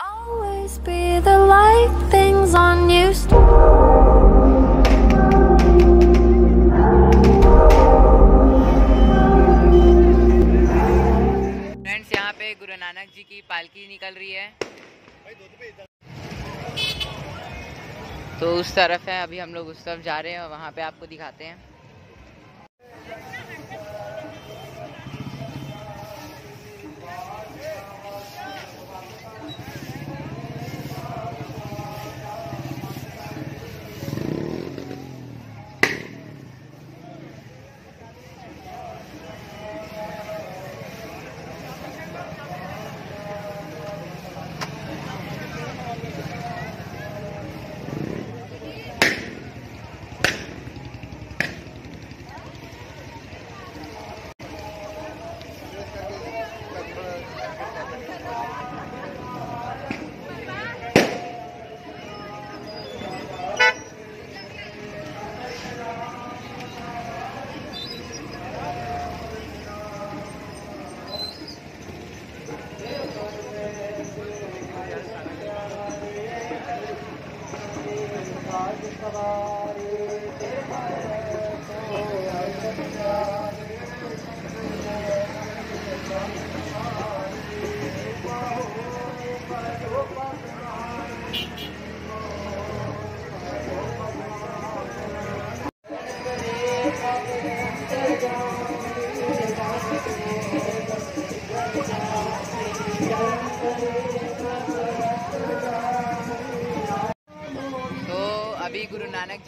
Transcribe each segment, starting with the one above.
always be the light things on to. Friends यहाँ पे गुरु नानक जी की पालकी निकल रही है तो उस तरफ़ है, अभी हम लोग उस तरफ़ जा रहे हैं और वहाँ पे आपको दिखाते हैं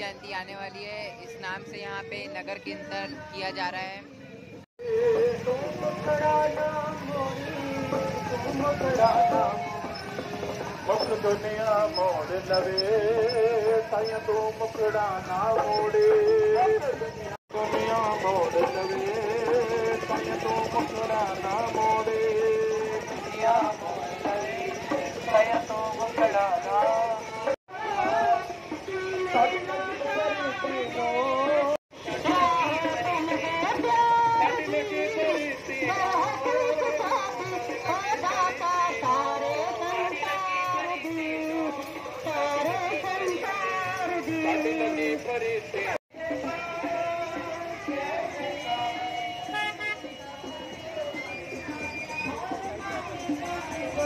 जयंती आने वाली है। इस नाम से यहाँ पे नगर कीर्तन किया जा रहा है।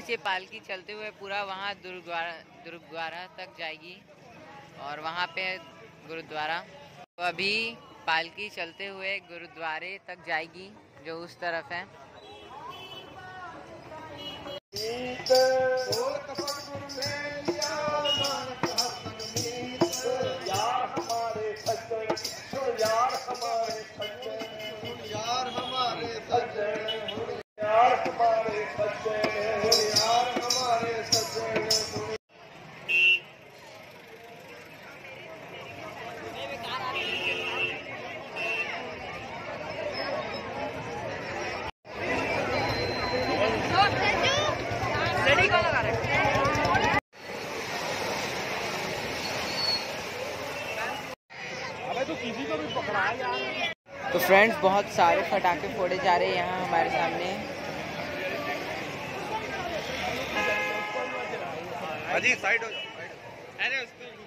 फ्रेंड्स से पालकी चलते हुए पूरा वहाँ दुर्गवारा दुर्गवारा तक जाएगी और वहाँ पे गुरुद्वारा। तो अभी पालकी चलते हुए गुरुद्वारे तक जाएगी, जो उस तरफ़ है। तो फ्रेंड्स बहुत सारे फटाखे फोड़े जा रहे हैं यहाँ हमारे सामने। अजी साइड हो अरे उसको